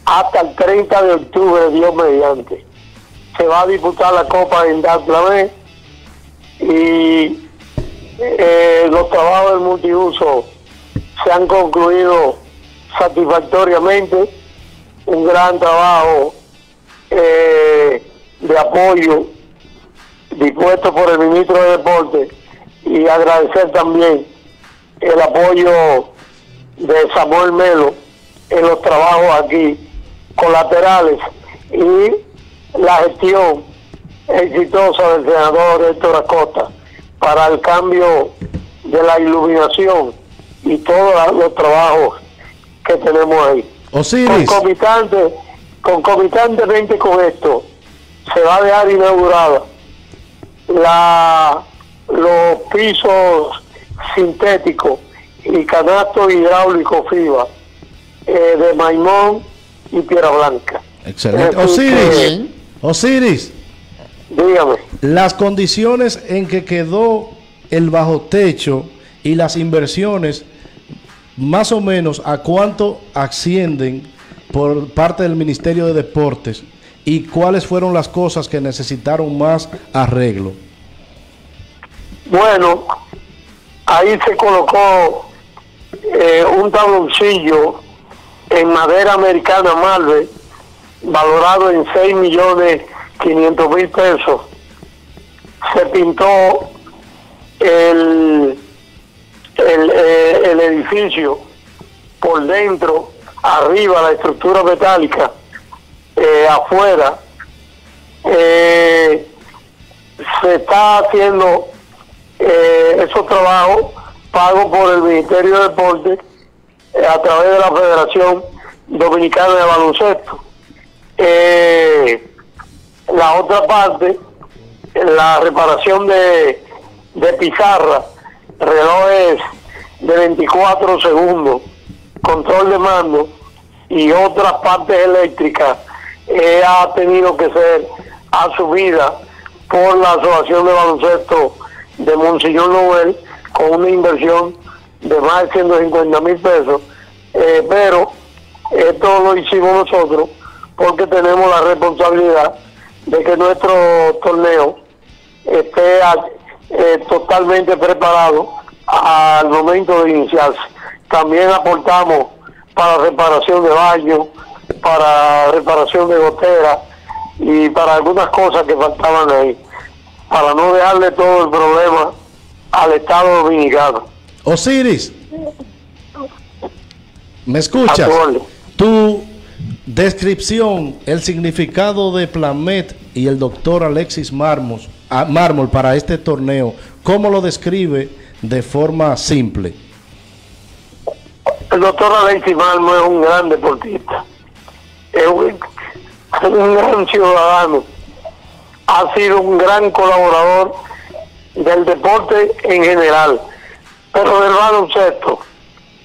hasta el 30 de octubre, Dios mediante. Se va a disputar la Copa en Dalplamé y eh, los trabajos del multiuso se han concluido satisfactoriamente. Un gran trabajo eh, de apoyo dispuesto por el ministro de Deportes y agradecer también el apoyo de Samuel Melo en los trabajos aquí colaterales y la gestión exitosa del senador Héctor Acosta para el cambio de la iluminación y todos los trabajos que tenemos ahí. Osiris. Concomitante, concomitantemente con esto, se va a dejar inaugurada la, los pisos sintéticos y canastos hidráulicos FIBA eh, de Maimón y Piedra Blanca. Excelente. Osiris. Osiris. Dígame. Las condiciones en que quedó el bajo techo y las inversiones, más o menos a cuánto ascienden por parte del Ministerio de Deportes y cuáles fueron las cosas que necesitaron más arreglo. Bueno, ahí se colocó eh, un tabloncillo en madera americana Malve, valorado en 6 millones 500 mil pesos. Se pintó el, el, eh, el edificio por dentro, arriba la estructura metálica, eh, afuera. Eh, se está haciendo esos trabajos pagos por el Ministerio de Deportes eh, a través de la Federación Dominicana de Baloncesto. La otra parte, la reparación de, de pizarra, relojes de 24 segundos, control de mando y otras partes eléctricas, eh, ha tenido que ser asumida por la Asociación de Baloncesto de Monseñor Noel con una inversión de más de 150 mil pesos, eh, pero esto lo hicimos nosotros porque tenemos la responsabilidad de que nuestro torneo esté eh, totalmente preparado al momento de iniciarse. También aportamos para reparación de baños, para reparación de goteras y para algunas cosas que faltaban ahí, para no dejarle todo el problema al Estado Dominicano. Osiris, ¿me escuchas? Tu descripción, el significado de Plamet y el doctor Alexis Mármol, ah, Mármol para este torneo, ¿cómo lo describe de forma simple? El doctor Alexis Malmo es un gran deportista, es un, es un gran ciudadano, ha sido un gran colaborador del deporte en general, pero del baloncesto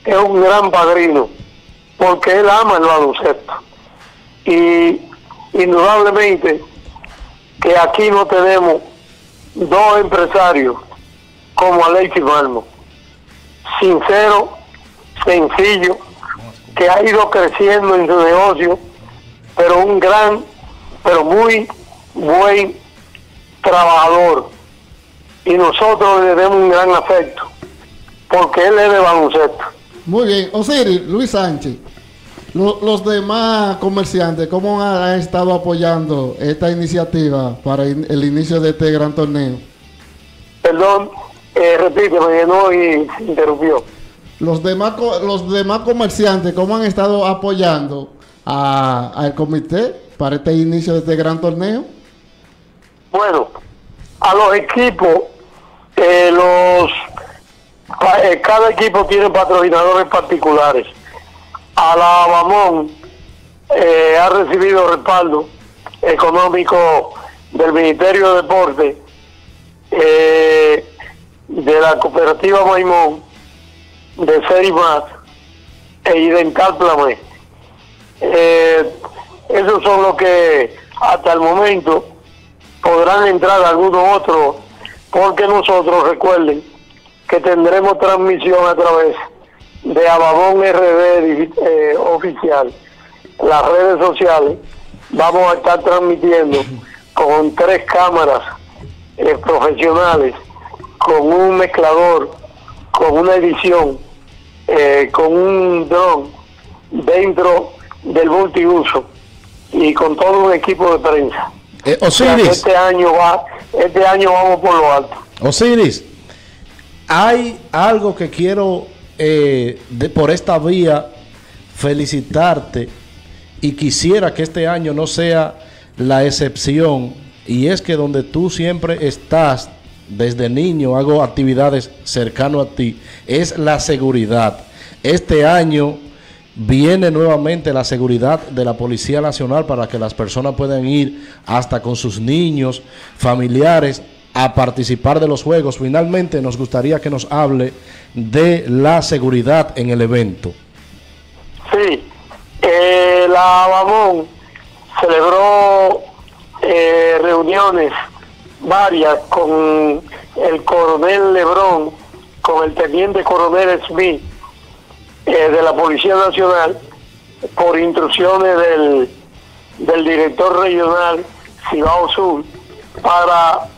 es un gran padrino, porque él ama el baloncesto. Y indudablemente que aquí no tenemos dos empresarios como Alexis Malmo, sincero, sencillo, que ha ido creciendo en su negocio, pero un gran pero muy buen trabajador. Y nosotros le demos un gran afecto, porque él es de baloncesto. Muy bien. Osiris, Luis Sánchez. Lo- los demás comerciantes, ¿cómo han, han estado apoyando esta iniciativa para in- el inicio de este gran torneo? Perdón, eh, repíteme, que no y interrumpió. Los demás, los demás comerciantes, ¿cómo han estado apoyando a- al comité para este inicio de este gran torneo? Bueno, a los equipos, eh, los eh, cada equipo tiene patrocinadores particulares. A la Bamón eh, ha recibido respaldo económico del Ministerio de Deporte, eh, de la cooperativa Maimón, de Serimat e Idental Plamé. Eh, esos son los que hasta el momento podrán entrar algunos otros, porque nosotros recuerden que tendremos transmisión a través de Ababón RD digi- eh, oficial, las redes sociales, vamos a estar transmitiendo con tres cámaras eh, profesionales, con un mezclador, con una edición, eh, con un dron dentro del multiuso y con todo un equipo de prensa. Eh, Osiris, Este año va, este año vamos por lo alto. Osiris, hay algo que quiero eh, de- por esta vía felicitarte y quisiera que este año no sea la excepción y es que donde tú siempre estás desde niño hago actividades cercano a ti es la seguridad. Este año viene nuevamente la seguridad de la Policía Nacional para que las personas puedan ir hasta con sus niños, familiares, a participar de los juegos. Finalmente nos gustaría que nos hable de la seguridad en el evento. Sí, eh, la Bamón celebró eh, reuniones varias con el coronel Lebrón, con el teniente coronel Smith eh, de la Policía Nacional, por instrucciones del, del director regional Cibao Sur, para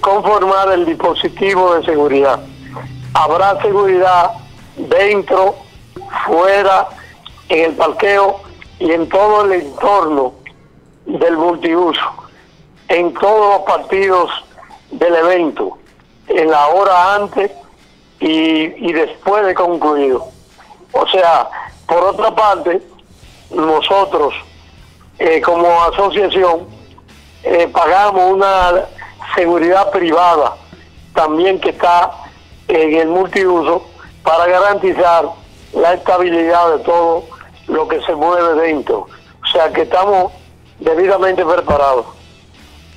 conformar el dispositivo de seguridad. Habrá seguridad dentro, fuera, en el parqueo y en todo el entorno del multiuso, en todos los partidos del evento, en la hora antes y, y después de concluido. O sea, por otra parte, nosotros eh, como asociación eh, pagamos una seguridad privada también que está en el multiuso para garantizar la estabilidad de todo lo que se mueve dentro. O sea que estamos debidamente preparados.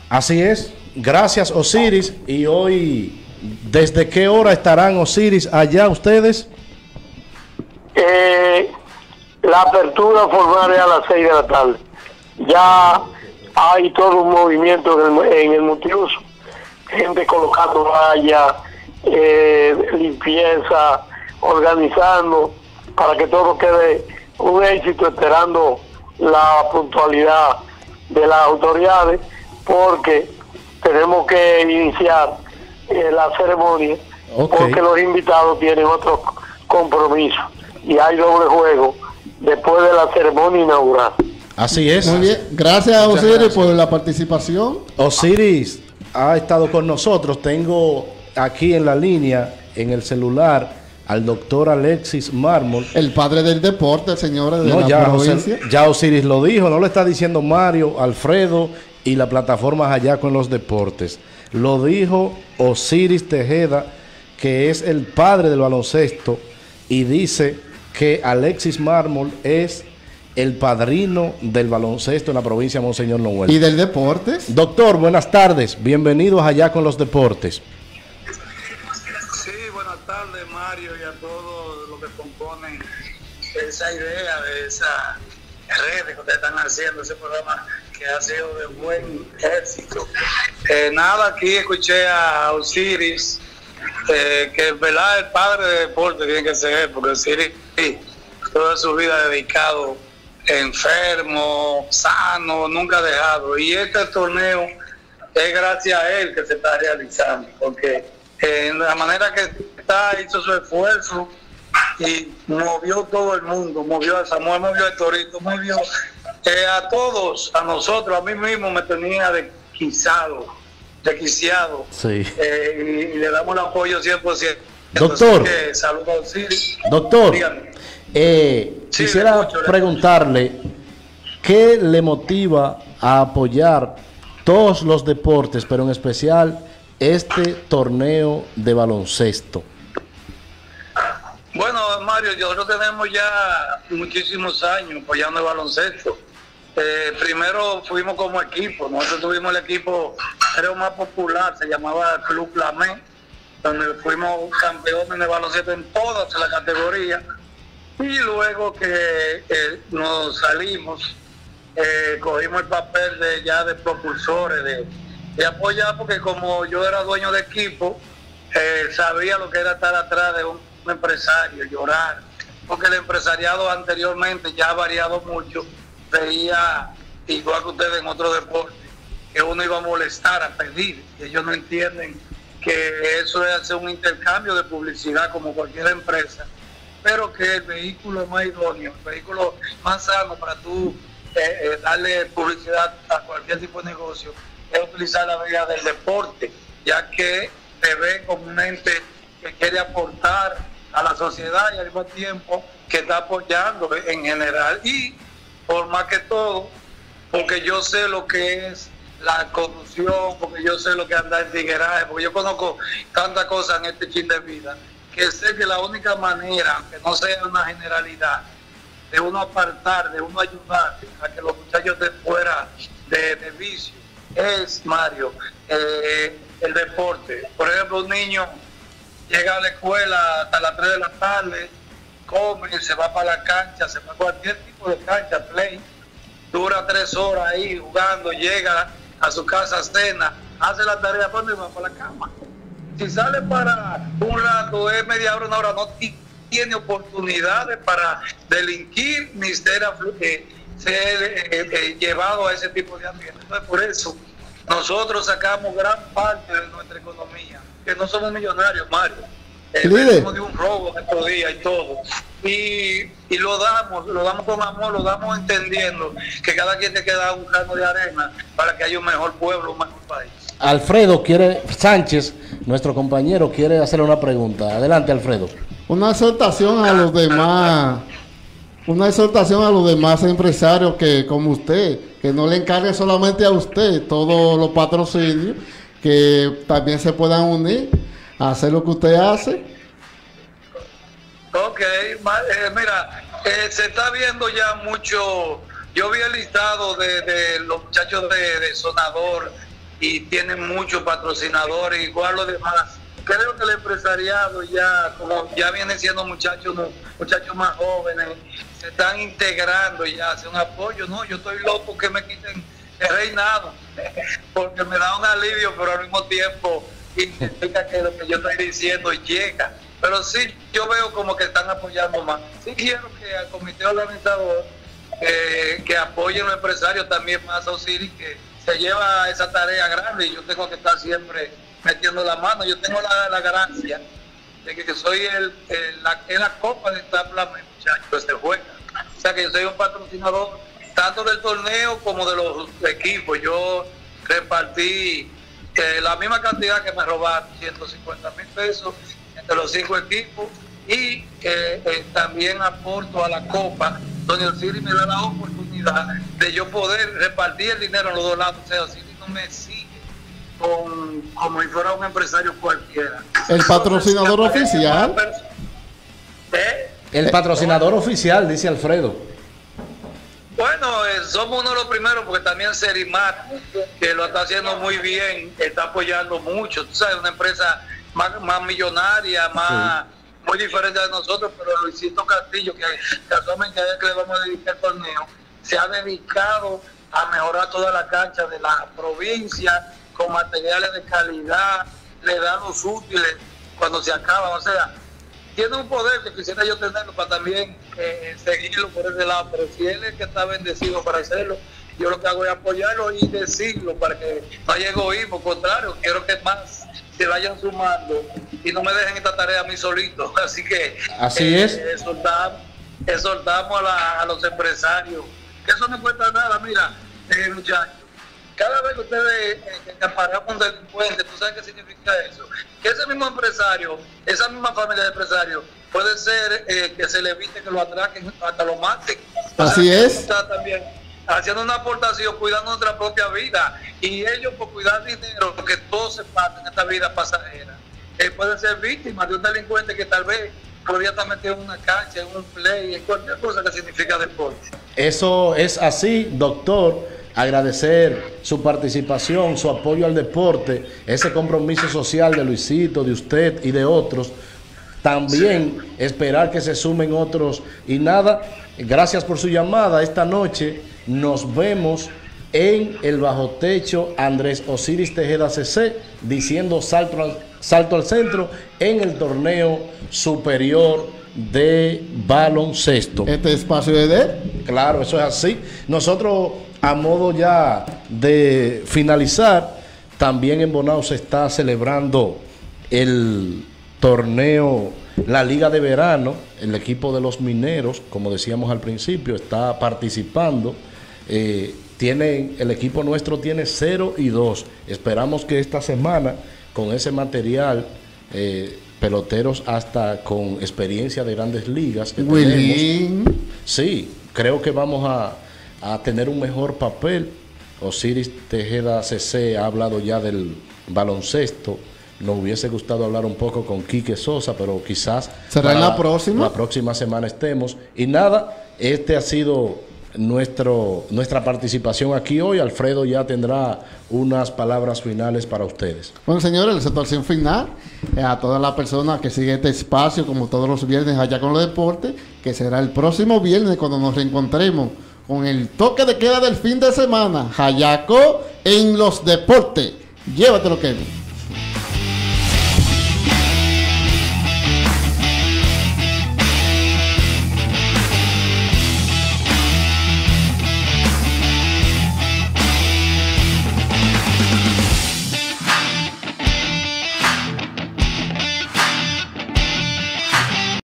Así es. Gracias Osiris. Y hoy, ¿desde qué hora estarán Osiris allá ustedes? Eh, la apertura formal es a las 6 de la tarde. Ya hay todo un movimiento en el, en el multiuso. Gente colocando vallas, eh, limpieza, organizando para que todo quede un éxito, esperando la puntualidad de las autoridades, porque tenemos que iniciar eh, la ceremonia, porque los invitados tienen otros compromisos y hay doble juego después de la ceremonia inaugural. Así es. Muy bien. Gracias a Osiris por la participación. Osiris ha estado con nosotros. Tengo aquí en la línea, en el celular, al doctor Alexis Mármol. El padre del deporte, señores de No, la ya, provincia. José- ya Osiris lo dijo, no lo está diciendo Mario, Alfredo y la plataforma allá con los deportes. Lo dijo Osiris Tejeda, que es el padre del baloncesto, y dice que Alexis Mármol es el padrino del baloncesto en la provincia de Monseñor Noel. Y del deporte. Doctor, buenas tardes. Bienvenidos allá con los deportes. Sí, buenas tardes Mario y a todos los que componen esa idea de esa red que ustedes están haciendo, ese programa que ha sido de buen éxito. Eh, nada, aquí escuché a Osiris, eh, que es verdad el padre de deporte tiene que ser él, porque Osiris sí, toda su vida dedicado enfermo, sano, nunca dejado. Y este torneo es gracias a él que se está realizando, porque eh, en la manera que está, hizo su esfuerzo y movió todo el mundo, movió a Samuel, movió a Torito, movió eh, a todos, a nosotros, a mí mismo me tenía desquiciado, desquiciado. Sí. Eh, y, y le damos el apoyo 100%. Doctor. Entonces, saludos, sí. Doctor. Eh, Sí, quisiera escucho, preguntarle qué le motiva a apoyar todos los deportes, pero en especial este torneo de baloncesto. Bueno, Mario, nosotros tenemos ya muchísimos años apoyando el baloncesto. Eh, primero fuimos como equipo, nosotros tuvimos el equipo, creo más popular, se llamaba Club Lamé, donde fuimos campeones de baloncesto en todas las categorías. Y luego que eh, nos salimos, eh, cogimos el papel de ya de propulsores, de, de apoyar, porque como yo era dueño de equipo, eh, sabía lo que era estar atrás de un, empresario, llorar, porque el empresariado anteriormente ya ha variado mucho, veía, igual que ustedes en otro deporte, que uno iba a molestar, a pedir, y ellos no entienden que eso es hacer un intercambio de publicidad como cualquier empresa, pero que el vehículo más idóneo, el vehículo más sano para tú eh, eh, darle publicidad a cualquier tipo de negocio es utilizar la vía del deporte, ya que te ve como un ente que quiere aportar a la sociedad y al mismo tiempo que está apoyando en general. Y por más que todo, porque yo sé lo que es la corrupción, porque yo sé lo que anda en tigueraje, porque yo conozco tantas cosas en este chin de vida, que sé que la única manera, aunque no sea una generalidad, de uno apartar, de uno ayudar a que los muchachos estén fuera de, de vicio, es, Mario, eh, el deporte. Por ejemplo, un niño llega a la escuela hasta las 3 de la tarde, come, se va para la cancha, se va a cualquier tipo de cancha, play, dura tres horas ahí jugando, llega a su casa, cena, hace la tarea, ¿para va para la cama? Si sale para un rato, es media hora, una hora, no ti- tiene oportunidades para delinquir ni ser, eh, ser eh, eh, llevado a ese tipo de ambiente. Entonces, por eso, nosotros sacamos gran parte de nuestra economía, que no somos millonarios, Mario. Eh, venimos de un robo estos días y todo. Y, y lo damos, lo damos con amor, lo damos entendiendo que cada quien te queda un grano de arena para que haya un mejor pueblo, un mejor país. Alfredo quiere, Sánchez, nuestro compañero, quiere hacerle una pregunta. Adelante, Alfredo. Una exhortación a los demás, una exhortación a los demás empresarios que, como usted, que no le encarguen solamente a usted todos los patrocinios, que también se puedan unir a hacer lo que usted hace. Ok, eh, mira, eh, se está viendo ya mucho. Yo vi el listado de, de los muchachos de, de Sonador y tienen muchos patrocinadores, igual los demás. Creo que el empresariado ya, como ya vienen siendo muchachos, mu- muchachos más jóvenes, se están integrando y ya hacen un apoyo. No, yo estoy loco que me quiten el reinado, porque me da un alivio, pero al mismo tiempo significa que lo que yo estoy diciendo llega. Pero sí, yo veo como que están apoyando más. Sí quiero que al comité organizador eh, que apoyen los empresarios también más a Osiris, que se lleva esa tarea grande y yo tengo que estar siempre metiendo la mano. Yo tengo la, la ganancia de que soy el, el- la, en la copa de esta muchachos, se juega. O sea que yo soy un patrocinador tanto del torneo como de los equipos. Yo repartí eh, la misma cantidad que me robaron, 150 mil pesos entre los cinco equipos y eh, eh, también aporto a la copa el Ciri me da la oportunidad de yo poder repartir el dinero en los dos lados. O sea, Ciri no me sigue con, como si fuera un empresario cualquiera. El patrocinador oficial. ¿Eh? El patrocinador oficial, dice Alfredo. Bueno, eh, somos uno de los primeros porque también Serimat, que lo está haciendo muy bien, está apoyando mucho. Tú sabes, una empresa más, más millonaria, más muy diferente de nosotros, pero Luisito Castillo, que casualmente a él que le vamos a dedicar el torneo, se ha dedicado a mejorar toda la cancha de la provincia con materiales de calidad, le da los útiles cuando se acaban. O sea, tiene un poder que quisiera yo tenerlo para también eh, seguirlo por ese lado, pero si él es el que está bendecido para hacerlo, yo lo que hago es apoyarlo y decirlo para que no haya egoísmo, contrario, quiero que más se vayan sumando y no me dejen esta tarea a mí solito. Así que Así es. exhortamos, exhortamos a, la- a los empresarios, que eso no cuesta nada, mira, eh, muchachos. Cada vez que ustedes eh, que amparan un delincuente, ¿tú sabes qué significa eso? Que ese mismo empresario, esa misma familia de empresarios, puede ser eh, que se le evite que lo atraquen hasta lo maten. Así es. Está también haciendo una aportación, cuidando nuestra propia vida. Y ellos, por cuidar dinero, que todo se pasa en esta vida pasajera, eh, pueden ser víctimas de un delincuente que tal vez podría estar metido en una cancha, en un play, en cualquier cosa que significa deporte. Eso es así, doctor. Agradecer su participación, su apoyo al deporte, ese compromiso social de Luisito, de usted y de otros. También esperar que se sumen otros. Y nada, gracias por su llamada. Esta noche nos vemos en el bajo techo Andrés Osiris Tejeda CC diciendo salto al, salto al centro en el torneo superior de baloncesto. Este espacio es de él. Claro, eso es así. Nosotros, a modo ya de finalizar, también en Bonao se está celebrando el torneo, la Liga de Verano. El equipo de los mineros, como decíamos al principio, está participando. Eh, tienen, el equipo nuestro tiene 0 y 2. Esperamos que esta semana, con ese material, eh, peloteros hasta con experiencia de grandes ligas que tenemos. Sí, creo que vamos a, a tener un mejor papel. Osiris Tejeda CC ha hablado ya del baloncesto. Nos hubiese gustado hablar un poco con Quique Sosa, pero quizás ¿Será en la próxima? La próxima semana estemos. Y nada, este ha sido nuestro, nuestra participación aquí hoy. Alfredo ya tendrá unas palabras finales para ustedes. Bueno, señores, la situación final eh, a todas las personas que siguen este espacio, como todos los viernes allá con los deportes, que será el próximo viernes cuando nos reencontremos con el toque de queda del fin de semana. Hayaco en los deportes. Llévatelo, Kevin.